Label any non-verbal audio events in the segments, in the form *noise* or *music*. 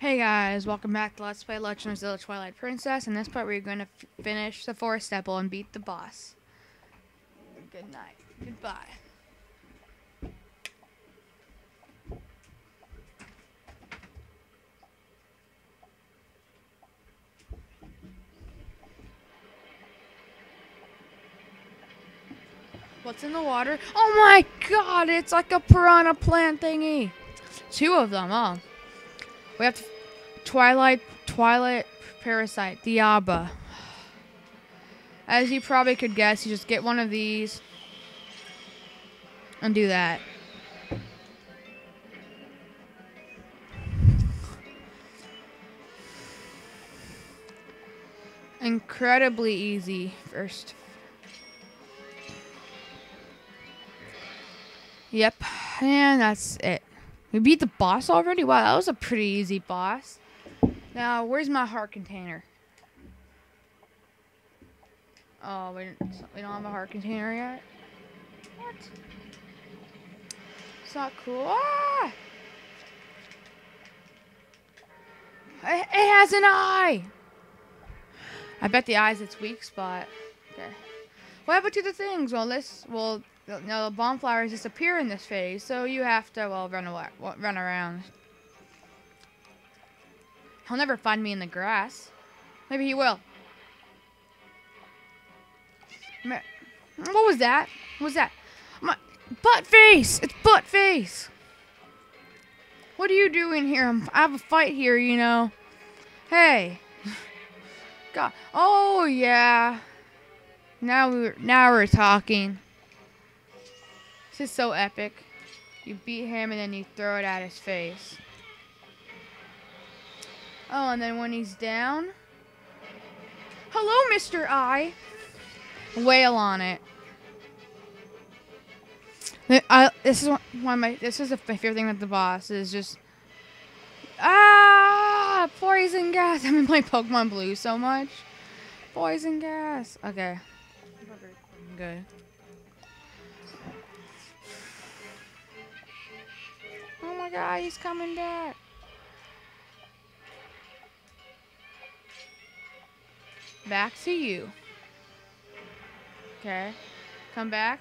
Hey guys, welcome back to Let's Play Legend of Zelda Twilight Princess. In this part, we're going to finish the Forest Temple and beat the boss. Good night. Goodbye. What's in the water? Oh my god, it's like a piranha plant thingy. Two of them, oh. We have to, Twilight, Twilight Parasite, Diaba. As you probably could guess, you just get one of these and do that. Incredibly easy first. Yep, and that's it. We beat the boss already? Wow, that was a pretty easy boss. Now, where's my heart container? Oh, we, we don't have a heart container yet? What? It's not cool. Ah! It, it has an eye! I bet the eye's its weak spot. Okay. What happened to the things? Well, this, well, no, the flowers disappear in this phase, so you have to, well, run away, run around. He'll never find me in the grass. Maybe he will. What was that? What was that? My butt face! It's butt face! What are you doing here? I have a fight here, you know. Hey. *laughs* God. Oh, yeah. Now we're, now we're talking. This is so epic. You beat him and then you throw it at his face. Oh, and then when he's down... Hello, Mr. I. Wail on it. I, this is one of my. This is a favorite thing with the boss is just. Ah, poison gas. *laughs* I've been playing Pokemon Blue so much. Poison gas. Okay. Good. God, he's coming back. Back to you. Okay. Come back.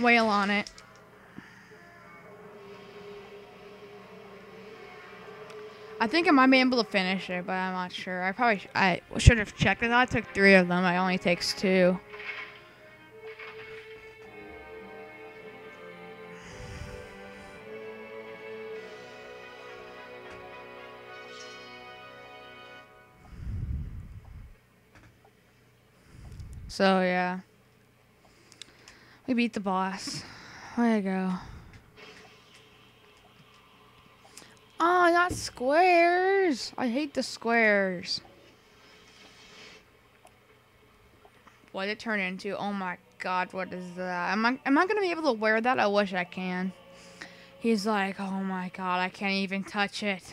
Wail on it. I think I might be able to finish it, but I'm not sure. I probably sh I should have checked. it. I took three of them. It only takes two. So yeah. We beat the boss. Way to go. Oh, not squares. I hate the squares. What did it turn into? Oh my god, what is that? Am I, am I going to be able to wear that? I wish I can. He's like, oh my god, I can't even touch it.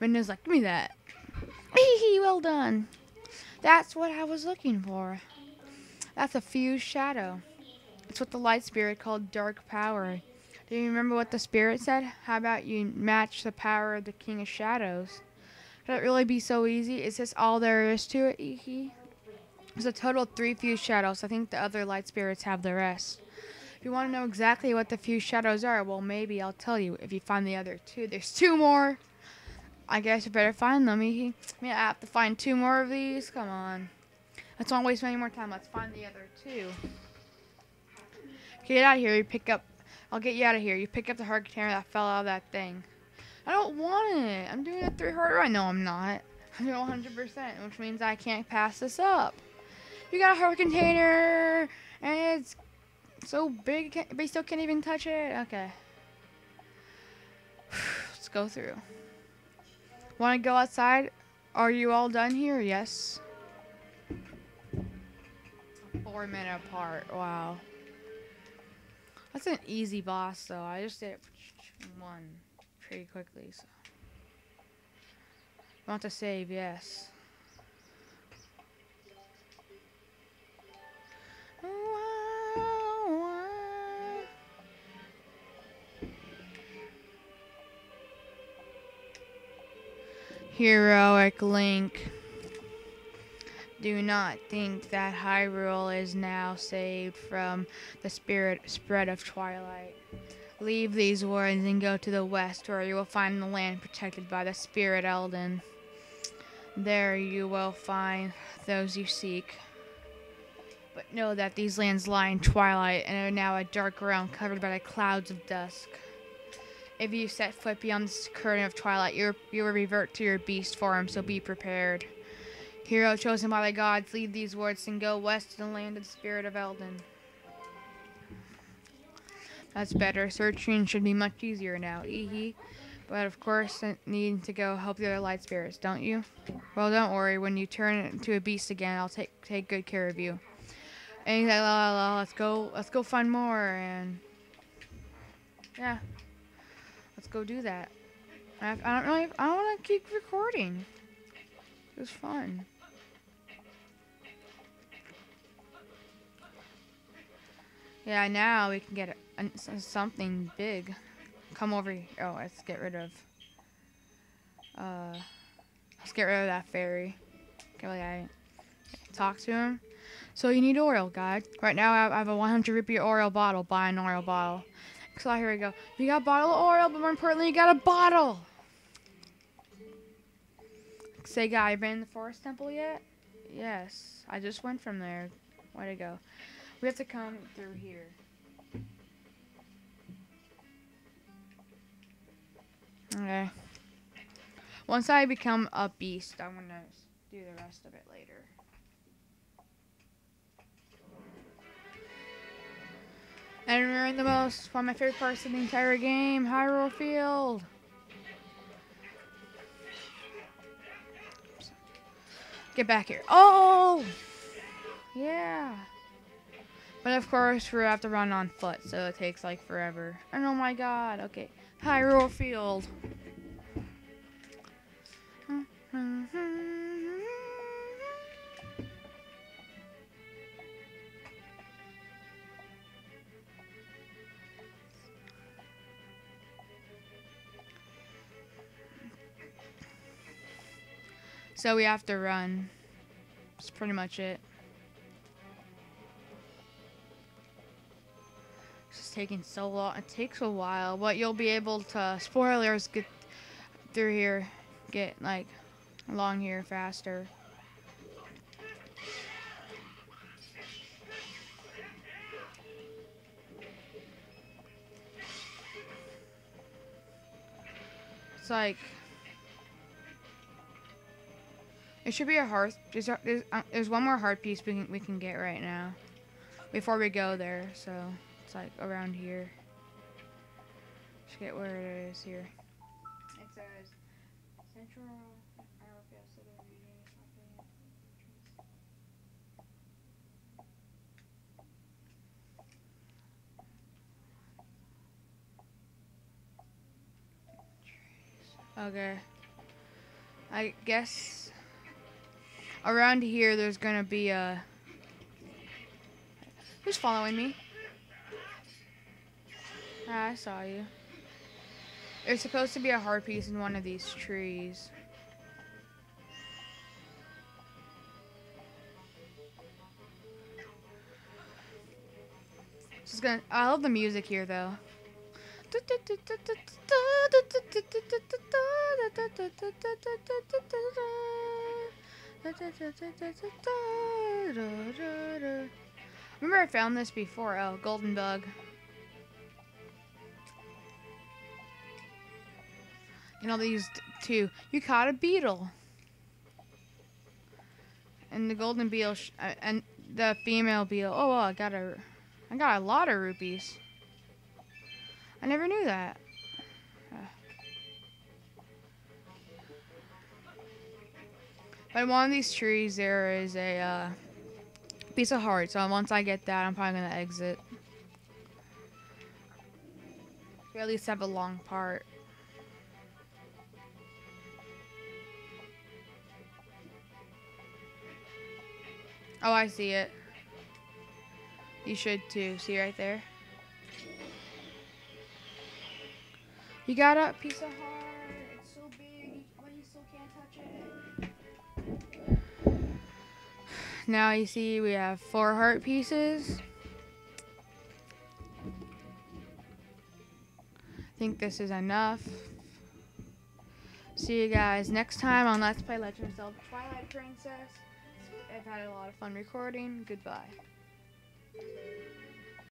Brenda's like, give me that. *laughs* well done. That's what I was looking for. That's a fused shadow. It's what the light spirit called dark power. Do you remember what the spirit said? How about you match the power of the king of shadows? Could it really be so easy? Is this all there is to it, Iki? There's a total of three fused shadows. I think the other light spirits have the rest. If you want to know exactly what the fused shadows are, well, maybe I'll tell you if you find the other two. There's two more. I guess I better find them. I mean, I have to find two more of these. Come on. Let's not waste any more time. Let's find the other two. Get out of here. You pick up. I'll get you out of here. You pick up the heart container that fell out of that thing. I don't want it. I'm doing a three heart right. No, I'm not. I'm doing 100%, which means I can't pass this up. You got a heart container, and it's so big, but you still can't even touch it. Okay. *sighs* Let's go through. Want to go outside? Are you all done here? Yes. four minute apart. Wow. That's an easy boss, though. I just did one pretty quickly. So. Want to save? Yes. Heroic Link. Do not think that Hyrule is now saved from the spirit spread of twilight. Leave these woods and go to the west, where you will find the land protected by the Spirit Eldin. There you will find those you seek. But know that these lands lie in twilight and are now a dark realm covered by the clouds of dusk. If you set foot beyond this curtain of twilight, you you will revert to your beast form, so be prepared. Hero chosen by the gods, lead these woods and go west to the land of the spirit of Eldin. That's better. Searching should be much easier now. Eehee. But of course, need to go help the other light spirits, don't you? Well, don't worry. When you turn into a beast again, I'll take take good care of you. And he's like, la, la, la, let's go, let's go find more, and yeah, let's go do that. I, I don't really, I want to keep recording. It was fun. Yeah, now we can get a, a, something big. Come over here. Oh, let's get rid of. Uh, let's get rid of that fairy. Okay, like I talk to him. So you need oil, guy. Right now I have a 100 rupee oil bottle. Buy an oil bottle. So here we go. You got a bottle of oil, but more importantly, you got a bottle. Say, guy, you been in the forest temple yet? Yes, I just went from there. Way to go. We have to come through here. Okay. Once I become a beast, I'm gonna do the rest of it later. And we're in the most, one of my favorite parts of the entire game, Hyrule Field. Get back here. Oh! Yeah. But of course, we have to run on foot, so it takes like forever. And oh my god, okay. Hyrule Field. So we have to run. That's pretty much it. taking so long. It takes a while, but you'll be able to, spoilers, get through here, get like along here faster. It's like it should be a heart. There's, there's, uh, there's one more heart piece we can we can get right now before we go there. So. It's like around here. Just get where it is here. It says Central Okay. I guess around here there's gonna be a. Who's following me? Ah, I saw you. There's supposed to be a heart piece in one of these trees. Just gonna. I love the music here, though. *laughs* Remember I found this before. Oh, golden bug. You know, they used two. You caught a beetle. And the golden beetle, uh, and the female beetle. Oh, well, I got a, I got a lot of rupees. I never knew that. But one of these trees, there is a uh, piece of heart. So once I get that, I'm probably gonna exit. We at least have a long part. Oh, I see it. You should too. See right there? You got a piece of heart. Now you see we have four heart pieces. I think this is enough. See you guys next time on Let's Play Legend of Zelda Twilight Princess. I've had a lot of fun recording. Goodbye.